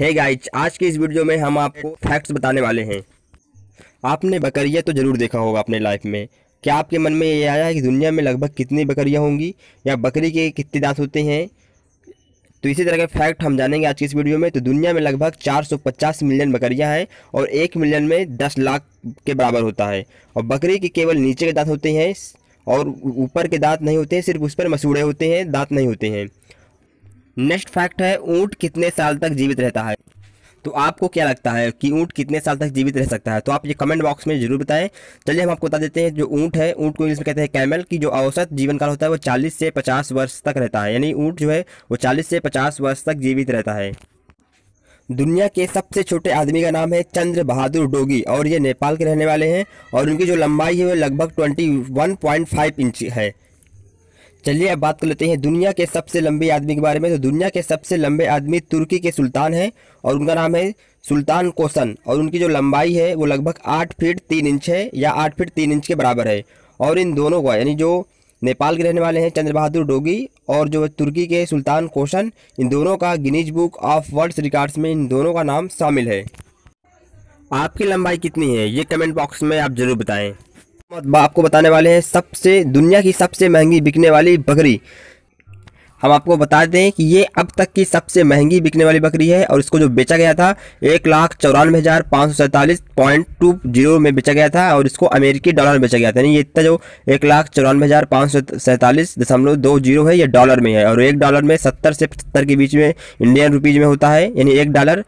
हे hey guys आज के इस वीडियो में हम आपको फैक्ट्स बताने वाले हैं। आपने बकरियाँ तो ज़रूर देखा होगा अपने लाइफ में। क्या आपके मन में ये आया है कि दुनिया में लगभग कितनी बकरियाँ होंगी या बकरी के कितने दांत होते हैं? तो इसी तरह के फैक्ट हम जानेंगे आज की इस वीडियो में। तो दुनिया में लगभग 450 मिलियन बकरियाँ हैं और एक मिलियन में 10 लाख के बराबर होता है। और बकरी के केवल नीचे के दांत होते हैं और ऊपर के दांत नहीं होते हैं सिर्फ़ उस पर मसूड़े होते हैं, दांत नहीं होते हैं। नेक्स्ट फैक्ट है, ऊँट कितने साल तक जीवित रहता है? तो आपको क्या लगता है कि ऊँट कितने साल तक जीवित रह सकता है? तो आप ये कमेंट बॉक्स में ज़रूर बताएँ। चलिए हम आपको बता देते हैं, जो ऊँट है, ऊँट को इंग्लिश में कहते हैं कैमल की जो औसत जीवन काल होता है, वो 40 से 50 वर्ष तक रहता है। यानी ऊँट जो है, वो 40 से 50 वर्ष तक जीवित रहता है। दुनिया के सबसे छोटे आदमी का नाम है चंद्र बहादुर डोगी, और ये नेपाल के रहने वाले हैं, और उनकी जो लंबाई है, वो लगभग twenty one point five inch है। चलिए अब बात कर लेते हैं दुनिया के सबसे लंबे आदमी के बारे में। तो दुनिया के सबसे लंबे आदमी तुर्की के सुल्तान हैं और उनका नाम है सुल्तान कोसन और उनकी जो लंबाई है वो लगभग आठ फीट तीन इंच है या आठ फीट तीन इंच के बराबर है। और इन दोनों का, यानी जो नेपाल के रहने वाले हैं चंद्र बहादुर डोगी और जो तुर्की के सुल्तान कोशन इन दोनों का Guinness Book of World Records में इन दोनों का नाम शामिल है। आपकी लंबाई कितनी है? ये कमेंट बॉक्स में आप ज़रूर बताएँ। आपको बताने वाले हैं सबसे, दुनिया की सबसे महँगी बिकने वाली बकरी। हम आपको बता दें कि ये अब तक की सबसे महँगी बिकने वाली बकरी है और इसको जो बेचा गया था, एक लाख चौरानवे हज़ार पाँच सौ सैंतालीस पॉइंट टू ज़ीरो में बेचा गया था और इसको अमेरिकी डॉलर में बेचा गया था। यानी ये इतना जो एक लाख चौरानवे हज़ार पाँच सौ सैंतालीस दशमलव दो ज़ीरो है, ये डॉलर में है और एक डॉलर में सत्तर से पचहत्तर के बीच में इंडियन रुपीज़ में होता है। यानी एक डॉलर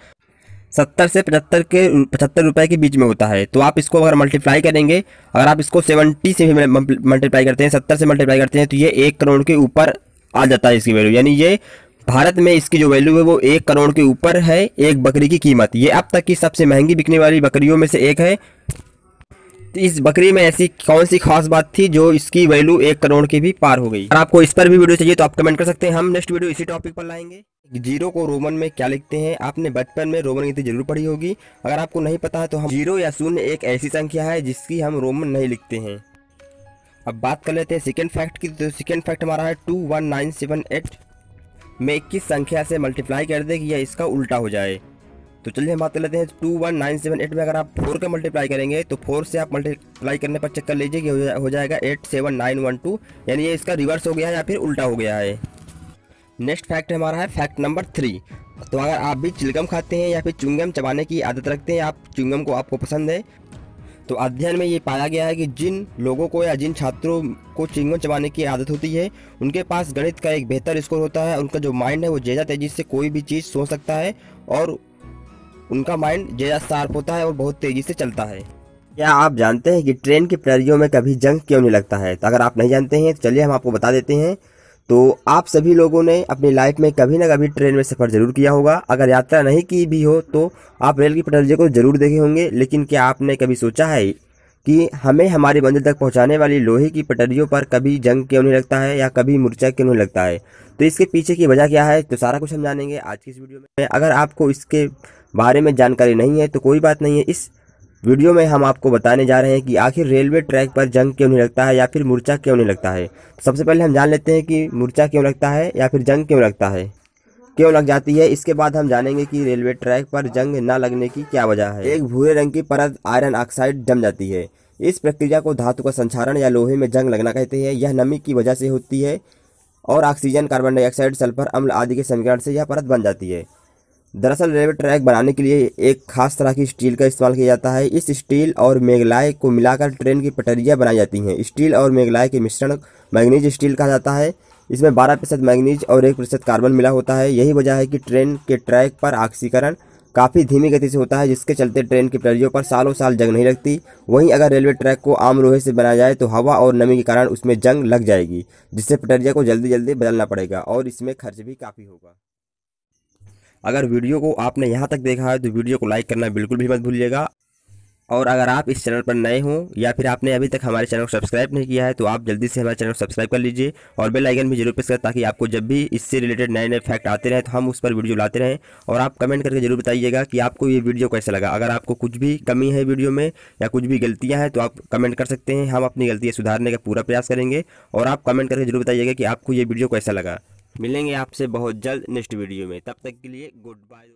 सत्तर से पचहत्तर के, पचहत्तर रुपए के बीच में होता है। तो आप इसको अगर मल्टीप्लाई करेंगे, अगर आप इसको सेवेंटी से भी मल्टीप्लाई करते हैं, सत्तर से मल्टीप्लाई करते हैं तो ये एक करोड़ के ऊपर आ जाता है इसकी वैल्यू यानी ये भारत में इसकी जो वैल्यू है, वो एक करोड़ के ऊपर है, एक बकरी की कीमत। ये अब तक की सबसे महँगी बिकने वाली बकरियों में से एक है। तो इस बकरी में ऐसी कौन सी खास बात थी जो इसकी वैल्यू एक करोड़ की भी पार हो गई? अगर आपको इस पर भी वीडियो चाहिए तो आप कमेंट कर सकते हैं। हम नेक्स्ट वीडियो इसी टॉपिक पर लाएँगे। ज़ीरो को रोमन में क्या लिखते हैं? आपने बचपन में रोमन गिनती ज़रूर पढ़ी होगी। अगर आपको नहीं पता है तो हम ज़ीरो या शून्य एक ऐसी संख्या है, जिसकी हम रोमन नहीं लिखते हैं। अब बात कर लेते हैं सेकेंड फैक्ट की। तो सेकेंड फैक्ट हमारा है two one nine seven eight में इक्कीस संख्या से मल्टीप्लाई कर दे कि यह इसका उल्टा हो जाए। तो चलिए हम बात कर लेते हैं two one nine seven eight में। अगर आप फोर का मल्टीप्लाई करेंगे तो फोर से आप मल्टीप्लाई करने पर चेक कर लीजिए कि हो जाएगा eight seven nine one two यानी ये इसका रिवर्स हो गया है या फिर उल्टा हो गया है। नेक्स्ट फैक्ट हमारा है, फैक्ट नंबर थ्री। तो अगर आप भी चिलगम खाते हैं या फिर चुंगम चबाने की आदत रखते हैं, आप चुंगम को आपको पसंद है तो अध्ययन में ये पाया गया है कि जिन लोगों को या जिन छात्रों को चिंगम चबाने की आदत होती है, उनके पास गणित का एक बेहतर स्कोर होता है उनका जो माइंड है वो ज़्यादा तेज़ी से कोई भी चीज़ सोच सकता है और उनका माइंड ज़्यादा शार्प होता है और बहुत तेज़ी से चलता है। क्या आप जानते हैं कि ट्रेन की प्रहरियों में कभी जंग क्यों नहीं लगता है? तो अगर आप नहीं जानते हैं तो चलिए हम आपको बता देते हैं। तो आप सभी लोगों ने अपनी लाइफ में कभी ना कभी ट्रेन में सफ़र ज़रूर किया होगा। अगर यात्रा नहीं की भी हो तो आप रेल की पटरियों को ज़रूर देखे होंगे। लेकिन क्या आपने कभी सोचा है कि हमें हमारी मंजिल तक पहुँचाने वाली लोहे की पटरियों पर कभी जंग क्यों नहीं लगता है या कभी मुर्चा क्यों नहीं लगता है? तो इसके पीछे की वजह क्या है तो सारा कुछ हम जानेंगे आज की इस वीडियो में। अगर आपको इसके बारे में जानकारी नहीं है तो कोई बात नहीं है। इस वीडियो में हम आपको बताने जा रहे हैं कि आखिर रेलवे ट्रैक पर जंग क्यों नहीं लगता है या फिर मूर्छा क्यों नहीं लगता है? सबसे पहले हम जान लेते हैं कि मूर्छा क्यों लगता है या फिर जंग क्यों लगता है। क्यों लग जाती है? इसके बाद हम जानेंगे कि रेलवे ट्रैक पर जंग न लगने की क्या वजह है। एक भूरे रंग की परत आयरन ऑक्साइड जम जाती है। इस प्रक्रिया को धातु का संचारण या लोहे में जंग लगना कहते हैं। यह नमी की वजह से होती है और ऑक्सीजन कार्बन डाइऑक्साइड, सल्फ़र, अम्ल आदि के समीकरण से यह परत बन जाती है। दरअसल रेलवे ट्रैक बनाने के लिए एक खास तरह की स्टील का इस्तेमाल किया जाता है। इस स्टील और मेघलाय को मिलाकर ट्रेन की पटरियाँ बनाई जाती हैं। स्टील और मेघलाय के मिश्रण मैग्नीज स्टील कहा जाता है। इसमें 12 प्रतिशत मैग्नीज और एक प्रतिशत कार्बन मिला होता है। यही वजह है कि ट्रेन के ट्रैक पर ऑक्सीकरण काफ़ी धीमी गति से होता है, जिसके चलते ट्रेन की पटरियों पर सालों साल जंग नहीं लगती। वहीं अगर रेलवे ट्रैक को आम लोहे से बनाया जाए तो हवा और नमी के कारण उसमें जंग लग जाएगी, जिससे पटरिया को जल्दी जल्दी बदलना पड़ेगा और इसमें खर्च भी काफ़ी होगा। अगर वीडियो को आपने यहाँ तक देखा है तो वीडियो को लाइक करना बिल्कुल भी मत भूलिएगा। और अगर आप इस चैनल पर नए हों, या फिर आपने अभी तक हमारे चैनल को सब्सक्राइब नहीं किया है तो आप जल्दी से हमारे चैनल को सब्सक्राइब कर लीजिए और बेल आइकन भी ज़रूर प्रेस करें ताकि आपको जब भी इससे रिलेटेड नए नए फैक्ट आते रहें तो हम उस पर वीडियो लाते रहें। और आप कमेंट करके ज़रूर बताइएगा कि आपको ये वीडियो कैसा लगा। अगर आपको कुछ भी कमी है वीडियो में, या कुछ भी गलतियाँ हैं तो आप कमेंट कर सकते हैं। हम अपनी गलतियाँ सुधारने का पूरा प्रयास करेंगे। और आप कमेंट करके ज़रूर बताइएगा कि आपको ये वीडियो कैसा लगा। मिलेंगे आपसे बहुत जल्द नेक्स्ट वीडियो में। तब तक के लिए गुड बाय